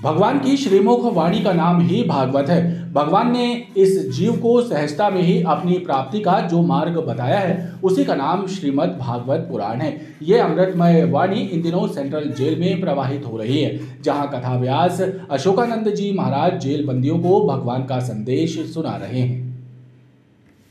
भगवान की श्रीमुख वाणी का नाम ही भागवत है। भगवान ने इस जीव को सहजता में ही अपनी प्राप्ति का जो मार्ग बताया है, उसी का नाम श्रीमद् भागवत पुराण है। ये अमृतमय वाणी इन दिनों सेंट्रल जेल में प्रवाहित हो रही है, जहाँ कथा व्यास अशोकानंद जी महाराज जेल बंदियों को भगवान का संदेश सुना रहे हैं।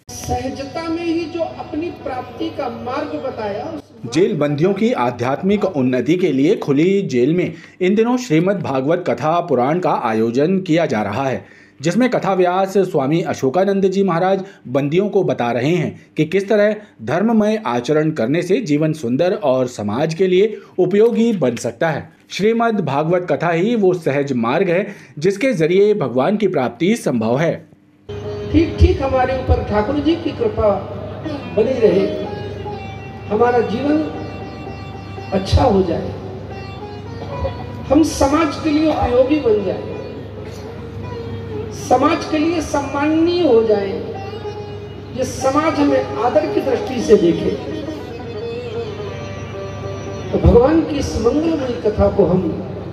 सहजता में ही जो अपनी प्राप्ति का मार्ग बताया जेल बंदियों की आध्यात्मिक उन्नति के लिए खुली जेल में इन दिनों श्रीमद् भागवत कथा पुराण का आयोजन किया जा रहा है, जिसमें कथा व्यास स्वामी अशोकानंद जी महाराज बंदियों को बता रहे हैं कि किस तरह धर्ममय आचरण करने से जीवन सुंदर और समाज के लिए उपयोगी बन सकता है। श्रीमद् भागवत कथा ही वो सहज मार्ग है, जिसके ज़रिए भगवान की प्राप्ति संभव है। ठीक ठीक, हमारे ऊपर ठाकुर जी की कृपा बनी रहे। हमारा जीवन अच्छा हो जाए। हम समाज के लिए उपयोगी बन जाए। समाज के लिए सम्माननीय हो जाए। ये समाज हमें आदर की दृष्टि से देखे। तो भगवान की इस मंगलमयी कथा को हम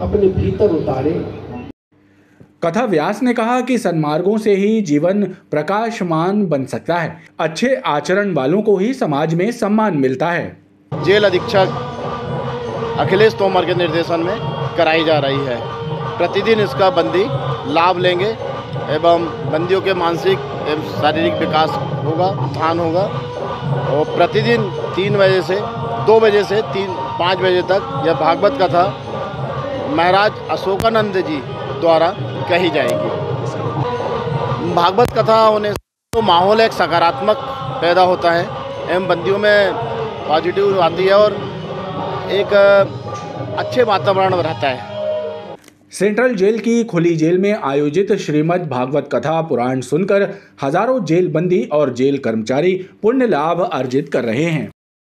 अपने भीतर उतारें। कथा व्यास ने कहा कि सन्मार्गों से ही जीवन प्रकाशमान बन सकता है। अच्छे आचरण वालों को ही समाज में सम्मान मिलता है। जेल अधीक्षक अखिलेश तोमर के निर्देशन में कराई जा रही है। प्रतिदिन इसका बंदी लाभ लेंगे एवं बंदियों के मानसिक एवं शारीरिक विकास होगा, उत्थान होगा। और प्रतिदिन तीन बजे से, दो बजे से तीन, पाँच बजे तक यह भागवत कथा महाराज अशोकानंद जी द्वारा कही जाएगी। भागवत कथा होने से तो माहौल एक सकारात्मक पैदा होता है, एवं बंदियों में पॉजिटिव आती है और एक अच्छे वातावरण रहता है। सेंट्रल जेल की खुली जेल में आयोजित श्रीमद् भागवत कथा पुराण सुनकर हज़ारों जेल बंदी और जेल कर्मचारी पुण्य लाभ अर्जित कर रहे हैं।